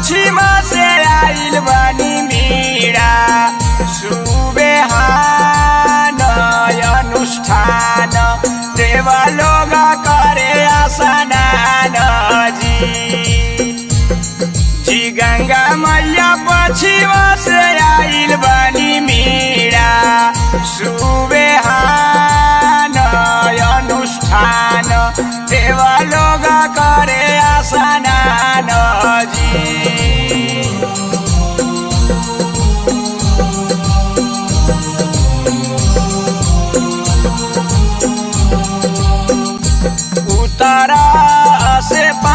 पश्चिम से आइल बनी मीरा सुबेहान अनुष्ठान देव लोग करे स्नान जी जी गंगा मैया पश्चिम से आइल बनी मीरा सुबेहान अनुष्ठान देव लोग करे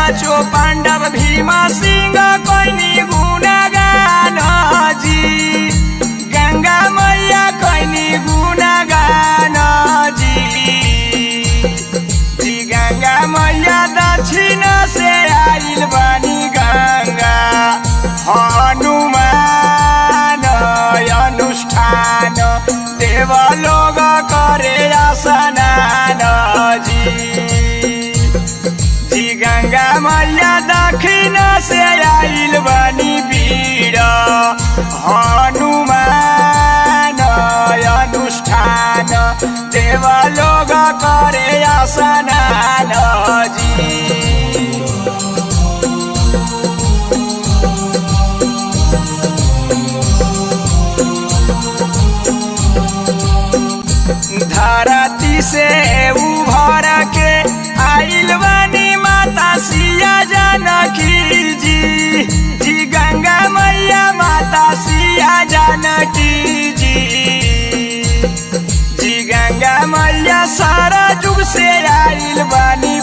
पाँचों पांडव भीमा सिंह कैनी गुणगान जी गंगा मैया कैनी गुणगान जी जी गंगा मैया, दक्षिण से आइल बनी गंगा। हनुमान अनुष्ठान, देव लोग करे स्नान जी मैया दक्षिण से आइल बनी वीर हनुमान, अनुष्ठान। देव लोग करे स्नान जी धरती से जानकी जी जी गंगा मैया सारा जुग से आइल बनी।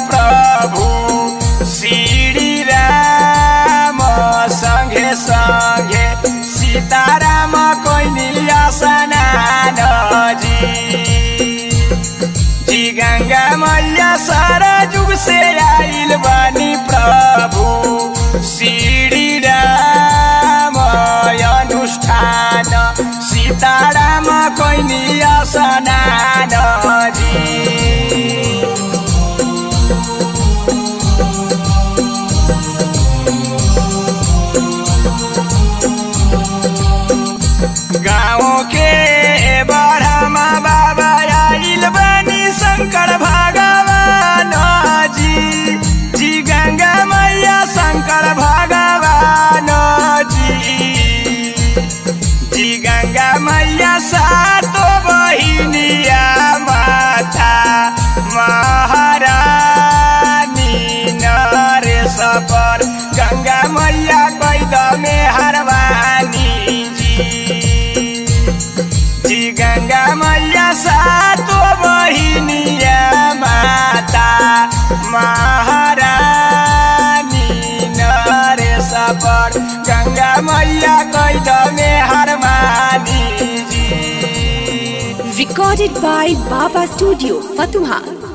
rama koi ni asana no मैया सातो बहिनिया माता, महारानी नरेश पर गंगा मैया कैद में हरवानी जी। जी गंगा मैया सातो बहिनिया माता, महारानी नरेश पर गंगा मैया कैद Recorded by Baba Studio, Fatuha.